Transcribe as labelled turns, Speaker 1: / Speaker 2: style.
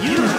Speaker 1: You